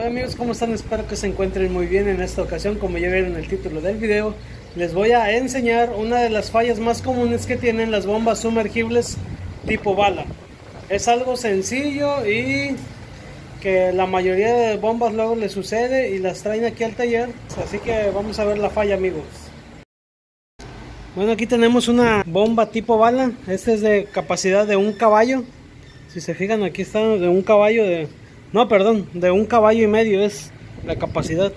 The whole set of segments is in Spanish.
Hola amigos, ¿cómo están? Espero que se encuentren muy bien en esta ocasión. Como ya vieron el título del video, les voy a enseñar una de las fallas más comunes que tienen las bombas sumergibles tipo bala. Es algo sencillo y que la mayoría de bombas luego les sucede y las traen aquí al taller. Así que vamos a ver la falla amigos. Bueno, aquí tenemos una bomba tipo bala. Esta es de capacidad de un caballo. Si se fijan, aquí está de un caballo de... No, perdón, de un caballo y medio es la capacidad.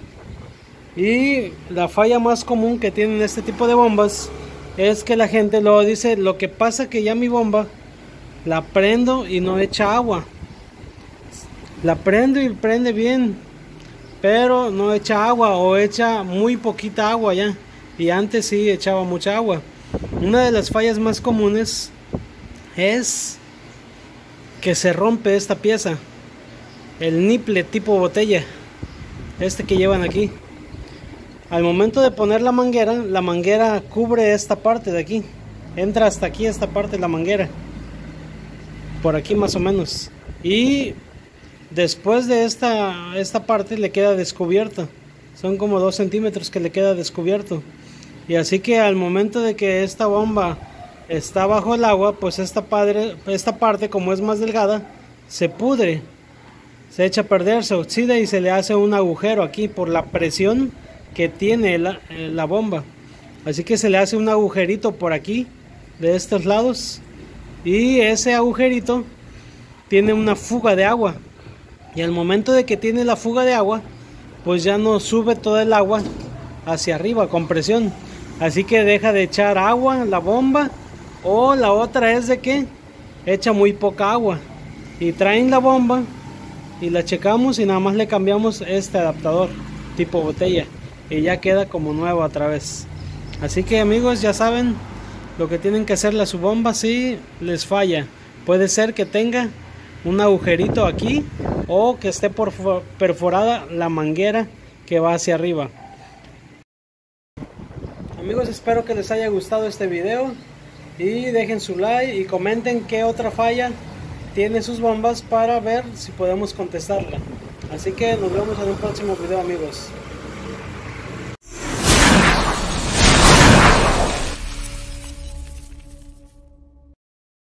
Y la falla más común que tienen este tipo de bombas es que la gente luego dice, lo que pasa que ya mi bomba la prendo y no echa agua. La prendo y prende bien, pero no echa agua o echa muy poquita agua ya. Y antes sí echaba mucha agua. Una de las fallas más comunes es que se rompe esta pieza. El niple tipo botella. Este que llevan aquí. Al momento de poner la manguera, la manguera cubre esta parte de aquí. Entra hasta aquí esta parte de la manguera. Por aquí más o menos. Y después de esta, esta parte le queda descubierto. Son como 2 centímetros que le queda descubierto. Y así que al momento de que esta bomba está bajo el agua, pues esta, padre, esta parte como es más delgada, se pudre. Se echa a perder, se oxida y se le hace un agujero aquí por la presión que tiene la, eh, la bomba. Así que se le hace un agujerito por aquí, de estos lados. Y ese agujerito tiene una fuga de agua. Y al momento de que tiene la fuga de agua, pues ya no sube todo el agua hacia arriba con presión. Así que deja de echar agua la bomba. O la otra es de que echa muy poca agua. Y traen la bomba y la checamos y nada más le cambiamos este adaptador tipo botella. Y ya queda como nuevo otra vez. Así que amigos ya saben lo que tienen que hacerle a su bomba si les falla. Puede ser que tenga un agujerito aquí o que esté perforada la manguera que va hacia arriba. Amigos, espero que les haya gustado este video y dejen su like y comenten qué otra falla tiene sus bombas para ver si podemos contestarla. Así que nos vemos en un próximo video amigos.